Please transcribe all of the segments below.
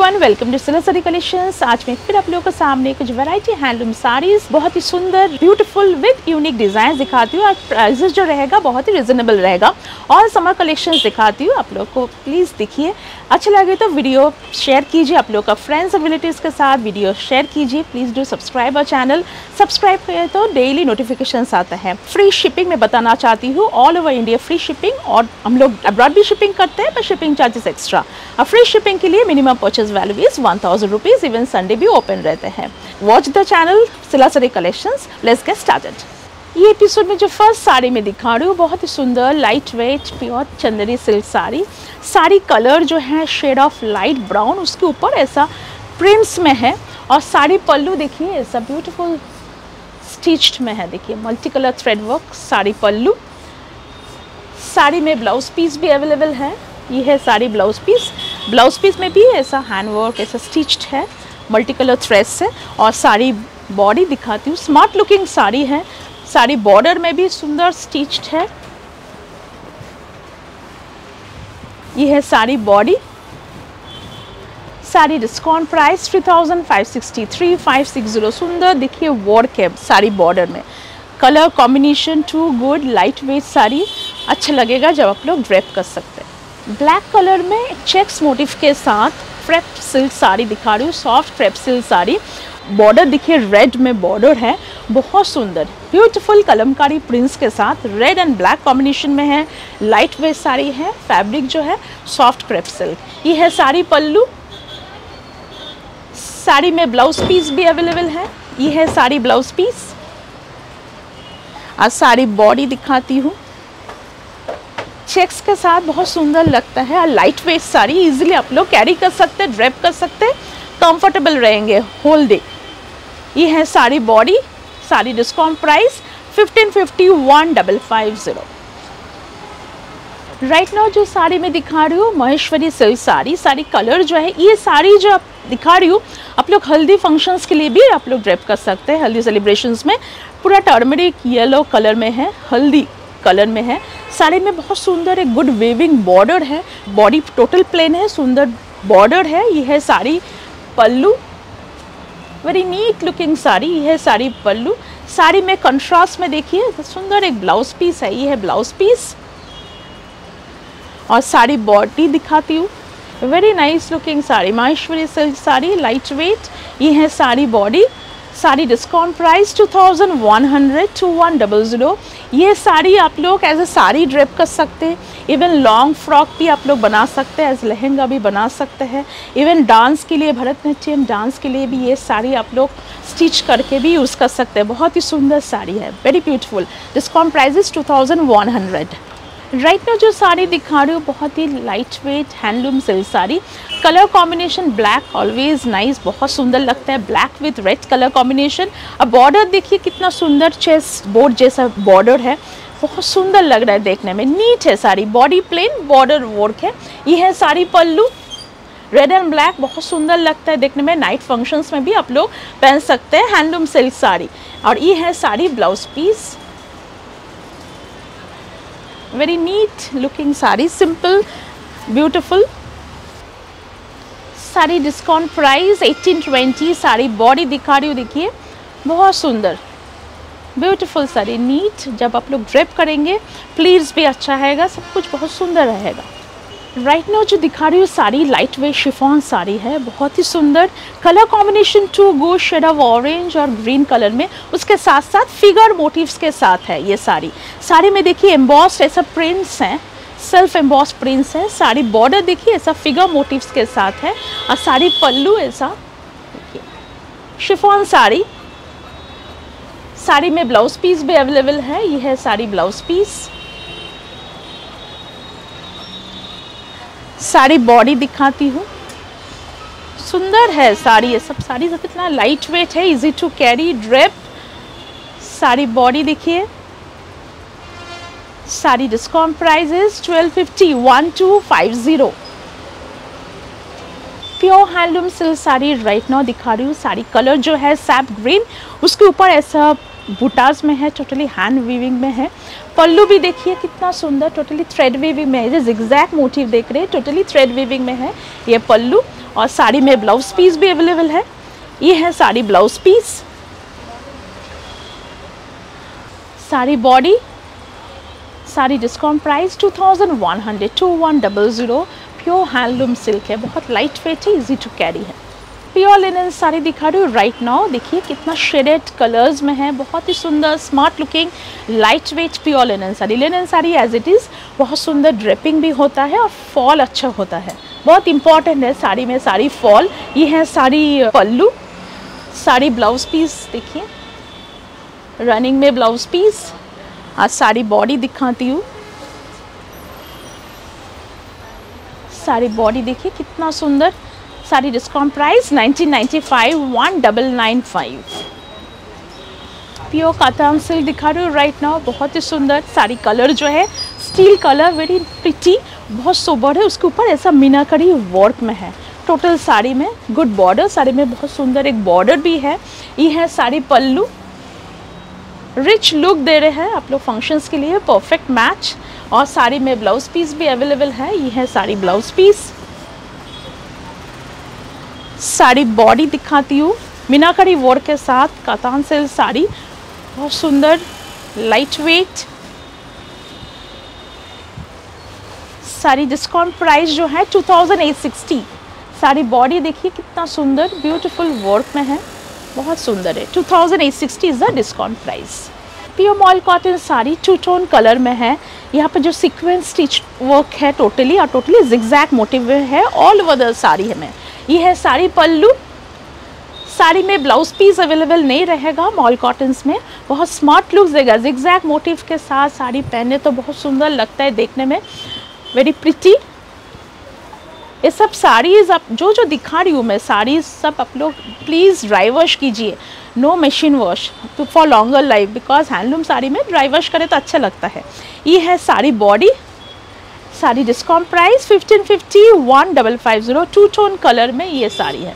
Everyone welcome to सिलसरी collections आज मैं फिर आप लोगों के सामने कुछ वैरायटी हैंडलूम साड़ीज बहुत ही सुंदर ब्यूटीफुल विद यूनिक डिज़ाइन दिखाती हूँ और प्राइजेस जो रहेगा बहुत ही रिजनेबल रहेगा। और समर कलेक्शंस दिखाती हूँ, आप लोग को प्लीज़ देखिए। अच्छा लगे तो वीडियो शेयर कीजिए, आप लोग का फ्रेंड्स और रिलेटिव्स के साथ वीडियो शेयर कीजिए। प्लीज़ डू सब्सक्राइब और चैनल सब्सक्राइब करें तो डेली नोटिफिकेशन आता है। फ्री शिपिंग में बताना चाहती हूँ all over India free shipping और हम लोग अब्रॉड भी शिपिंग करते हैं, पर शिपिंग चार्जेस एक्स्ट्रा और फ्री शिपिंग के लिए minimum purchase value is one thousand rupees even Sunday भी ओपन रहते हैं. वॉच द चैनल सिलासरी कलेक्शंस लेट्स गेट स्टार्टेड ये एपिसोड में जो फ़र्स्ट साड़ी में दिखा रही हूँ, बहुत ही सुंदर light weight pure Chanderi silk sari. Sari colour जो है शेड ऑफ़ लाइट ब्राउन उसके ऊपर ऐसा प्रिंट्स में है. और साड़ी पल्लू देखिए ऐसा ब्यूटीफुल स्टिच्ड में है. देखिए multi colour thread work sari pallu. Sari में ब्लाउज पीस भी अवेलेबल है. ये है sari blouse piece blouse piece में भी ऐसा हैंड वर्क ऐसा स्टिच्ड है मल्टी कलर थ्रेड से और साड़ी बॉडी दिखाती हूँ। स्मार्ट लुकिंग साड़ी है साड़ी बॉर्डर में भी सुंदर स्टिच्ड है। ये है sari body. Sari discount price three thousand five sixty three, five six zero. सुंदर देखिए वर्क है साड़ी बॉर्डर में। Colour combination too good light weight sari. अच्छा लगेगा जब आप लोग ड्रेप कर सकते हैं। ब्लैक कलर में चेक्स मोटिव के साथ फ्रेप सिल्क साड़ी दिखा रही हूँ soft crepe silk sari. Border देखिए रेड में बॉर्डर है, बहुत सुंदर। ब्यूटीफुल कलमकारी प्रिंट्स के साथ रेड एंड ब्लैक कॉम्बिनेशन में है लाइट वेट साड़ी है फैब्रिक जो है सॉफ्ट क्रेप सिल्क ये है साड़ी पल्लू। साड़ी में ब्लाउज पीस भी अवेलेबल है, ये है साड़ी ब्लाउज पीस आज साड़ी बॉडी दिखाती हूँ। चेक्स के साथ बहुत सुंदर लगता है। और लाइट वेट साड़ी इजीली आप लोग कैरी कर सकते हैं ड्रेप कर सकते हैं कंफर्टेबल रहेंगे। होल डे ये है sari body sari discount price fifteen fifty one double five zero right now जो साड़ी में दिखा रही हूँ, महेश्वरी सिल्क साड़ी साड़ी कलर जो है, ये साड़ी जो आप दिखा रही हूँ, आप लोग हल्दी फ़ंक्शंस के लिए भी आप लोग ड्रेप कर सकते हैं। हल्दी सेलिब्रेशंस में पूरा टर्मरिक येलो कलर में है, हल्दी। कलर में है। साड़ी में बहुत सुंदर एक गुड वेविंग बॉर्डर है। बॉडी टोटल प्लेन है, सुंदर बॉर्डर है। ये है sari pallu. Very neat looking sari, यह है साड़ी पल्लू। साड़ी में कंट्रास्ट में देखिए, सुंदर एक ब्लाउज पीस है ये है ब्लाउज पीस और साड़ी बॉडी दिखाती हूँ। Very nice looking sari, Maheshwari silk sari light weight ये है sari body sari discount price two thousand one hundred two one double zero ये साड़ी आप लोग एज ए साड़ी ड्रेप कर सकते हैं। इवन लॉन्ग फ्रॉक भी आप लोग बना सकते हैं एज लहंगा भी बना सकते हैं। इवन डांस के लिए, भरतनाट्यम डांस के लिए भी ये साड़ी आप लोग स्टिच करके भी यूज़ कर सकते हैं। बहुत ही सुंदर साड़ी है। Very beautiful discount price two one hundred right में जो साड़ी दिखा रही हूँ, बहुत ही light weight handloom silk sari. Colour combination black always nice बहुत सुंदर लगता है। Black with red colour combination अब बॉर्डर देखिए कितना सुंदर चेस बोर्ड जैसा बॉर्डर है। बहुत सुंदर लग रहा है देखने में। नीट है sari. Body plain border work है। ये है sari pallu. Red and black बहुत सुंदर लगता है देखने में। नाइट फ़ंक्शंस में भी आप लोग पहन सकते हैं। Handloom silk sari. और ये है sari blouse piece very neat looking sari simple, beautiful. Sari discount price 1820 sari body दिखा रही हूँ, देखिए, बहुत सुंदर। ब्यूटीफुल साड़ी नीट जब आप लोग ड्रेप करेंगे प्लीज़ भी अच्छा रहेगा, सब कुछ बहुत सुंदर रहेगा। राइट नाउ जो दिखा रही हूँ sari light weight chiffon sari है। बहुत ही सुंदर colour combination two go shade of orange और ग्रीन कलर में। उसके साथ साथ फिगर मोटिव्स के साथ है ये साड़ी। साड़ी में देखिए एम्बॉस्ड ऐसा प्रिंट्स हैं। सेल्फ एम्बॉस प्रिंट्स है। साड़ी बॉर्डर देखिए, ऐसा फिगर मोटिव्स के साथ है। और साड़ी पल्लू ऐसा शिफॉन साड़ी। साड़ी में ब्लाउज पीस भी अवेलेबल है। ये है sari blouse piece sari body दिखाती हूँ। सुंदर है साड़ी ये सब। साड़ी सब इतना लाइट वेट है easy to carry drape sari body देखिए। Sari discount price is twelve fifty one two five zero pure handloom silk sari right now दिखा रही हूँ। साड़ी कलर जो है सैप ग्रीन उसके ऊपर ऐसा बुटास में है टोटली हैंड वीविंग में है। पल्लू भी देखिए, कितना सुंदर टोटली थ्रेड वीविंग में है। जिग्जैक्ट मोटिव देख रहे हैं टोटली थ्रेड वीविंग में है ये पल्लू। और साड़ी में ब्लाउज पीस भी अवेलेबल है। ये है sari blouse piece sari body sari discount price 2100 2100 pure handloom silk है बहुत लाइट वेट है इजी टू कैरी है। प्योर लिनन साड़ी दिखा रही हूँ राइट नाउ देखिए कितना शेडेड कलर्स में है, बहुत ही सुंदर smart looking light weight pure linen sari. Linen sari as it is बहुत सुंदर ड्रेपिंग भी होता है और फॉल अच्छा होता है। बहुत इंपॉर्टेंट है साड़ी में साड़ी फॉल ये है साड़ी पल्लू। साड़ी ब्लाउज पीस देखिए। रनिंग में ब्लाउज पीस आज साड़ी बॉडी दिखाती हूँ। साड़ी बॉडी देखिए कितना सुंदर। Sari discount price 1995 1995 pure katan silk दिखा रही हूँ राइट नाउ बहुत ही सुंदर साड़ी कलर जो है स्टील कलर वेरी प्रिटी बहुत सोबर है, उसके ऊपर ऐसा मीनाकरी वर्क में है। टोटल साड़ी में गुड बॉर्डर साड़ी में बहुत सुंदर एक बॉर्डर भी है। ये है साड़ी पल्लू। रिच लुक दे रहे हैं आप लोग फ़ंक्शंस के लिए परफेक्ट मैच और साड़ी में ब्लाउज पीस भी अवेलेबल है, ये है sari blouse piece sari body दिखाती हूँ। मीनाकरी वर्क के साथ कातान सिल्क साड़ी, बहुत सुंदर light weight sari discount price जो है 2860 साड़ी बॉडी देखिए कितना सुंदर ब्यूटीफुल वर्क में है। बहुत सुंदर है। 2860 is the discount price pure mul cotton sari two tone colour में है। यहाँ पे जो सीक्वेंस स्टिच वर्क है टोटली और टोटली जिग्जैक मोटिव है। ऑल ओवर द साड़ी में। ये है साड़ी पल्लू। साड़ी में ब्लाउज पीस अवेलेबल नहीं रहेगा मॉल कॉटन्स में। बहुत स्मार्ट लुक देगा। जिग्जैक मोटिव के साथ साड़ी पहने तो बहुत सुंदर लगता है देखने में। वेरी प्रिटी ये सब साड़ीज आप, जो जो दिखा रही हूँ मैं, साड़ीज सब आप लोग प्लीज़ ड्राई वॉश कीजिए। No machine wash for longer life because handloom sari में ड्राई वॉश करे तो अच्छा लगता है। ये है sari body sari discount price fifteen fifty one double five zero two tone colour में ये साड़ी है।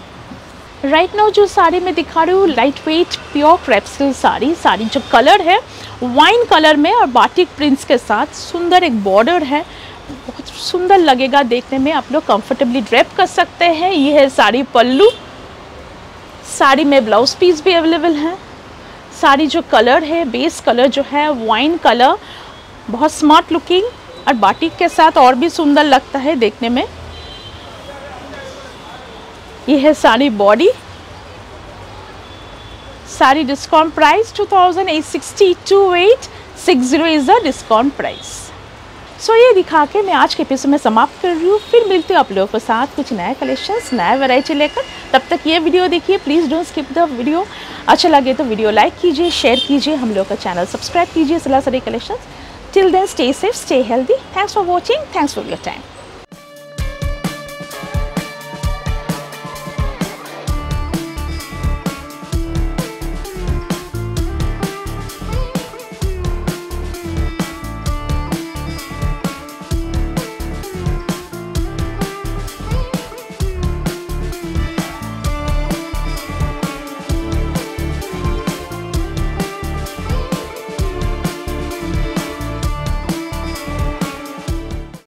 राइट right नाउ जो साड़ी में दिखा रही हूँ light weight pure crepe silk sari sari जो कलर है वाइन कलर में और बाटिक प्रिंट्स के साथ सुंदर एक बॉर्डर है। बहुत सुंदर लगेगा देखने में, आप लोग कंफर्टेबली ड्रेप कर सकते हैं। ये है साड़ी पल्लू। साड़ी में ब्लाउज पीस भी अवेलेबल है। साड़ी जो कलर है बेस कलर जो है वाइन कलर बहुत स्मार्ट लुकिंग और बाटिक के साथ और भी सुंदर लगता है देखने में। ये है sari body. Sari discount price two thousand eight sixty two eight six zero is the discount price so ये दिखा के मैं आज के एपिसोड में समाप्त कर रही हूँ। फिर मिलती हूँ आप लोगों के साथ कुछ नए कलेक्शंस नए वैरायटी लेकर। तब तक ये वीडियो देखिए। Please don't skip the video अच्छा लगे तो वीडियो लाइक कीजिए शेयर कीजिए, हम लोग का चैनल सब्सक्राइब कीजिए सलाह सारी collections Till then, stay safe, stay healthy. Thanks for watching. Thanks for your time.